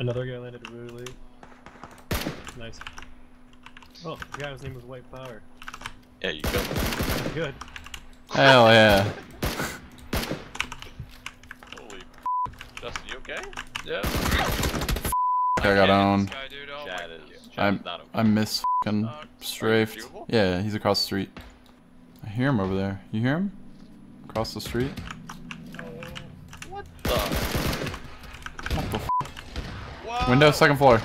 Another guy landed really nice. Oh, the guy's name was White Power. Yeah, you go. Good. Hell yeah. Holy Justin, you okay? Yeah. I got owned. This guy. Oh Chad is. Chad I'm- is okay. I miss fucking Uh, strafed. Yeah, he's across the street. I hear him over there. You hear him? Across the street? What the? What the f Whoa! Window, second floor.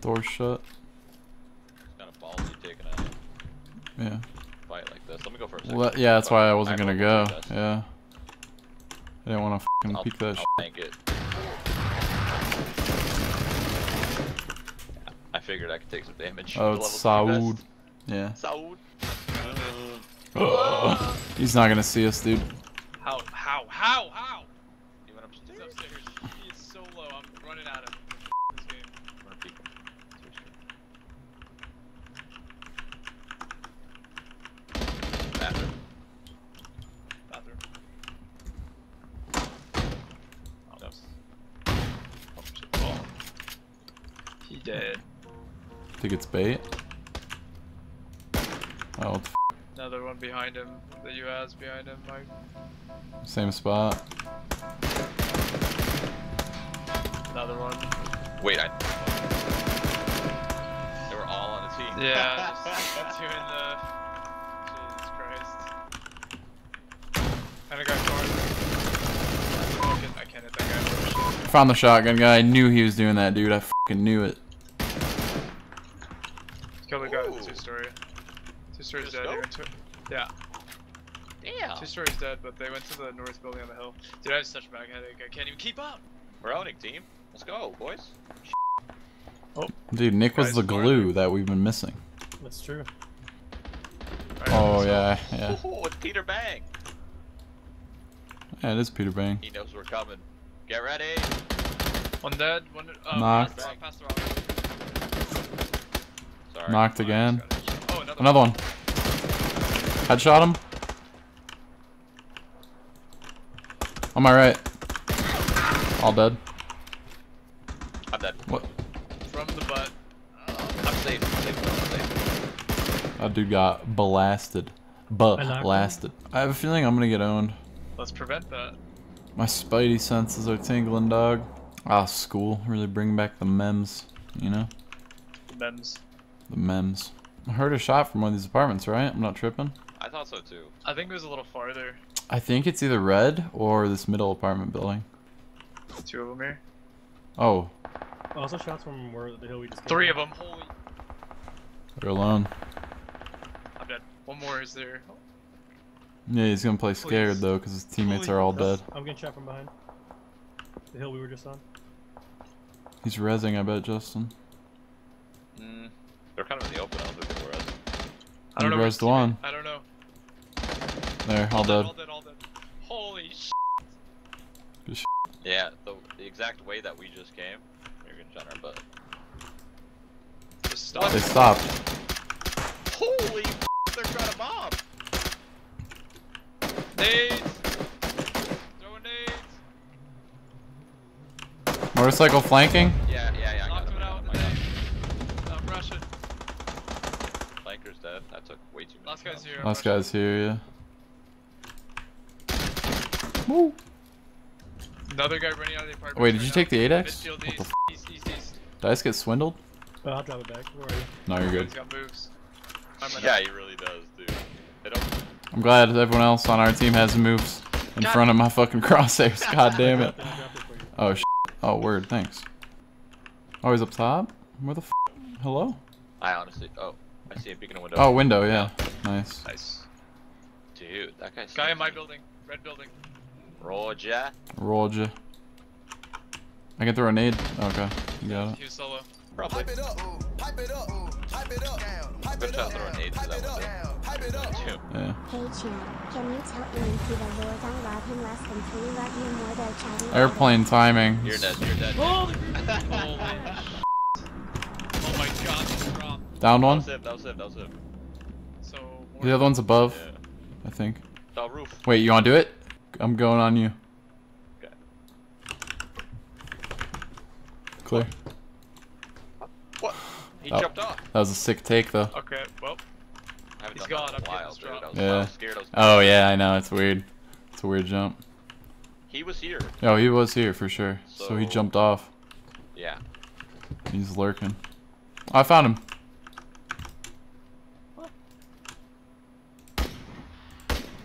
Door shut. Kind of balls you taking a Yeah. fight like this. Let me go for a second. Well, that- yeah, that's why I wasn't I'm gonna go. Yeah. I didn't want to fucking I'll, peek that I'll shit. I figured I could take some damage. Oh, it's Saud. Yeah. Saud. Uh, He's not gonna see us, dude. How? How? How? How? He went He's upstairs. upstairs. He is so low. I'm running out of This game. I'm gonna peek him. Bathroom. Bathroom. Oh, no. Oh, shit. Oh. He dead. Think it's bait? Oh, what the f Another one behind him. The US behind him. Mike. same spot. Another one. Wait, I. They were all on a team. Yeah. just doing the. Jesus Christ. And a guy forward. I I can't hit that guy. Found the shotgun guy. I knew he was doing that, dude. I fucking knew it. Kill the guy with Ooh. the two story. Two stories dead. go? They went to, yeah, Damn. two stories dead, but they went to the north building on the hill. Dude, I have such a bad headache. I can't even keep up. We're owning team. Let's go, boys. Oh. Dude, Nick was the farther. glue that we've been missing. That's true. Alright, Oh, so- yeah, yeah. Oh, it's Peter Bang. Yeah, it is Peter Bang. He knows we're coming. Get ready. One dead. One. Uh, Knocked. Pass, pass the rock. Sorry. Knocked again. Oh, another. Another one. Headshot him. On my right. All dead. I'm dead. What? From the butt. I'm safe. I'm safe. I'm safe. That dude got blasted. Him. Blasted. I have a feeling I'm gonna get owned. Let's prevent that. My spidey senses are tingling, dog. Ah, school. Really bring back the mems. You know? Mems. The mems. I heard a shot from one of these apartments, right? I'm not tripping. I thought so too. I think it was a little farther. I think it's either red or this middle apartment building. Two of them here. Oh, Also shots from where the hill we just came Three of from. them. Holy. they're alone. I'm dead. One more is there. Yeah, he's gonna play scared Please. though, because his teammates Please. are all dead. I'm getting shot from behind. The hill we were just on. He's rezzing, I bet, Justin. Mm, they're kind of in the open. I was looking for us. I don't He know. rezzed which team- one. I don't know. There, all dead. All dead. All dead. Holy sh. Yeah, the, the exact way that we just came. You're getting shot in our butt. Just stop. They stopped. Holy f- they're trying to bomb. Nades. Throwing nades. Motorcycle flanking? Yeah, yeah, yeah. I got Knocked him. one I out. got him, I got him. Nade. I'm rushing. Flanker's dead. That took way too much. Last guy's here. Last guy's here, yeah. Woo! Another guy running out of the apartment. Wait, did you take the 8x? Midfield What the f? east, east, east. Did I just get swindled? Oh, I'll drop it back. Where are you? No, you're good. He's got moves. Yeah, he really does, dude. I'm glad everyone else on our team has moves in God. front of my fucking crosshairs. God damn it. I dropped it for you. Oh, sh Oh, word, thanks. Oh, he's up top? Where the f? Hello? I honestly. Oh, I see him peeking a window. Oh, window, yeah. Nice. Nice. dude, that guy's. Guy in my building. Red building. Roger. Rolled ya. I can throw a nade. Okay, you got it. He was solo. Probably. Pipe it up, pipe it up, pipe it up, pipe Good it shot up, throwing nades to pipe that it up, pipe it up. Two. Yeah. Hey Chad, can you tell Ian the lower down love him less than three love you more than chatting Airplane timing. You're dead. You're dead. Holy sh- Oh my god, he dropped. Down That was him. That was him. That was him. So. The other one's above. Yeah. I think. Oh, roof. Wait, you wanna do it? I'm going on you. Okay. Clear. What? He Oh. jumped off. That was a sick take though. Okay, well, I haven't He's done gone, I'm a getting dude. I was, Yeah. I was scared. I was Oh yeah, I know. It's weird. It's a weird jump. He was here. Oh, he was here for sure. So, he jumped off. Yeah. He's lurking. Oh, I found him. What?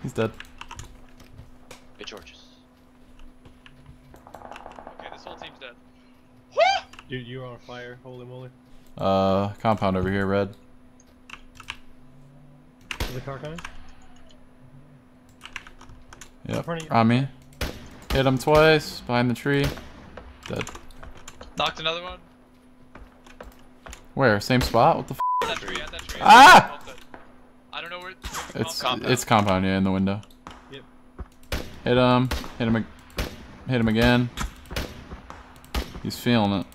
He's dead. Hey, Georges. okay, this whole team's dead. Dude, you're on fire. Holy moly. Uh, compound over here, red. Is the car coming? Yep. front of you. On me. Hit him twice. Behind the tree. Dead. Knocked another one. Where? Same spot? What the f? At that tree, at that tree. Ah! I don't know where. It's Compound. it's compound, yeah, in the window. Yep. Hit him. Hit him. Hit him again. He's feeling it.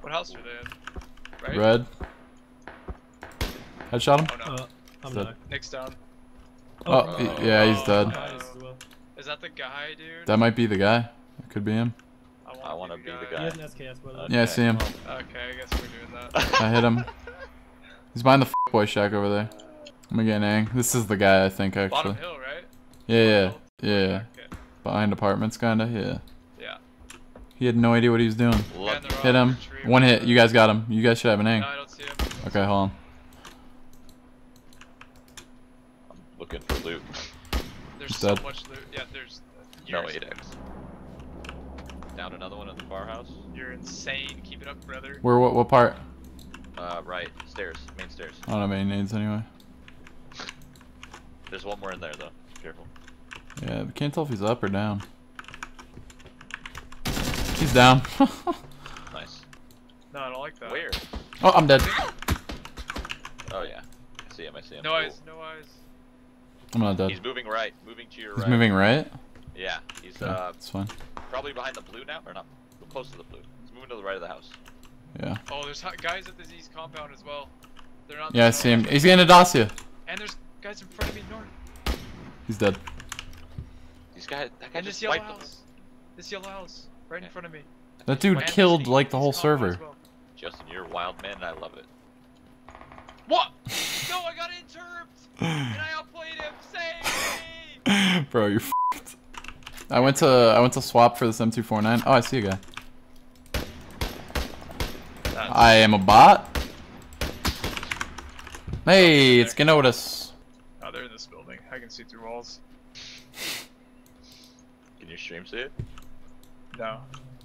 What house are they in? Right? Red. Headshot him. Oh no. Uh, I'm Dead. not. Nick's down. Oh, Oh. y- yeah, he's dead. Guys as well. Is that the guy, dude? That might be the guy. It could be him. I wanna be the He guy. has an SKS, by the way. Yeah, I see him. Okay, I guess we're doing that. I hit him. He's behind the f boy shack over there. I'm gonna an ang. This is the guy I think actually. Bottom hill, right? Yeah, yeah, Bottom yeah. yeah. Okay. Behind apartments, kinda. Yeah. Yeah. He had no idea what he was doing. Look, Hit him. tree, One hit. You guys got him. You guys should have an ang. No, I don't see him. Okay, hold on. I'm looking for loot. There's He's so dead. much loot. Yeah, there's. No 8x. Down another one at the bar house. You're insane. Keep it up, brother. Where? What? What part? Uh, right. Stairs. Main stairs. I don't have any nades anyway. There's one more in there, though. Careful. Yeah, but can't tell if he's up or down. He's down. Nice. No, I don't like that. Where? oh, I'm dead. Oh, yeah. I see him. I see him. No Cool. eyes. No eyes. I'm not dead. He's moving right. Moving to your He's right. moving right. Yeah. He's Okay, uh it's fine. probably behind the blue now, or not? Close to the blue. He's moving to the right of the house. Yeah. Oh, there's guys at the Z's compound as well. They're not. Yeah, I see him. He's getting a Dacia. And there's guys in front of me north. He's dead. These guys. That guy And this yellow wiped them. house. This yellow house. Right in front of me. That dude And killed this- like the whole server. well. Justin, you're a wild man, and I love it. What? no, I got interrupted. and I outplayed him. Save me. Bro, you're f***ed. I went to I went to swap for this M249. Oh, I see a guy. I am a bot. Hey, it's Ganotis. Oh, they're in this building. I can see through walls. Can you stream see it? No.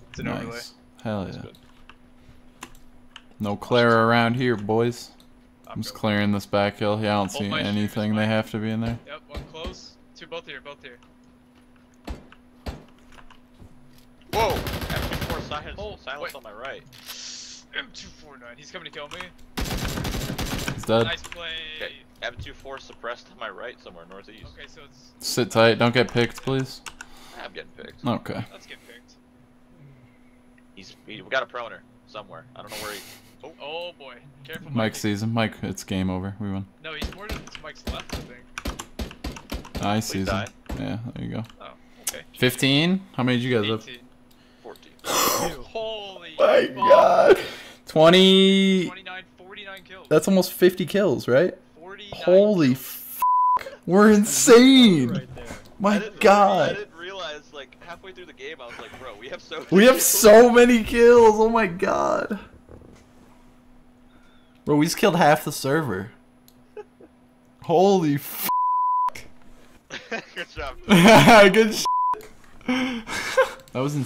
It's an overlay. Hell yeah. No Clara around here, boys. I'm I'm just clearing this back hill. Yeah, I don't Hold see anything they have to be in there. Yep, one close. Two, both here, both here. Whoa! M24 silence, Oh, silence wait. on my right. M249. He's coming to kill me. He's dead. Nice play. Okay, M24 suppressed to my right somewhere northeast. Okay, so it's Sit tight. Don't get picked, please. I'm getting picked. Okay. let's get picked. He's he, we got a proner somewhere. I don't know where he. Oh, Oh, oh boy, careful. Mike Mikey. sees him. Mike, it's game over. We won. No, he's more to Mike's left, I think. I oh, please sees him. die. Yeah, there you go. Oh, okay. 15? How many did you guys have? 18. 14. Holy. My fuck. god. 20. 29, 49 kills. That's almost 50 kills, right? 49 Holy f. We're insane. Right. I My I god. didn't realize like halfway through the game I was like, bro, we have so. We have so many kills. Oh my god. Bro, we just killed half the server. Holy f. Good job. Good sh- That was insane.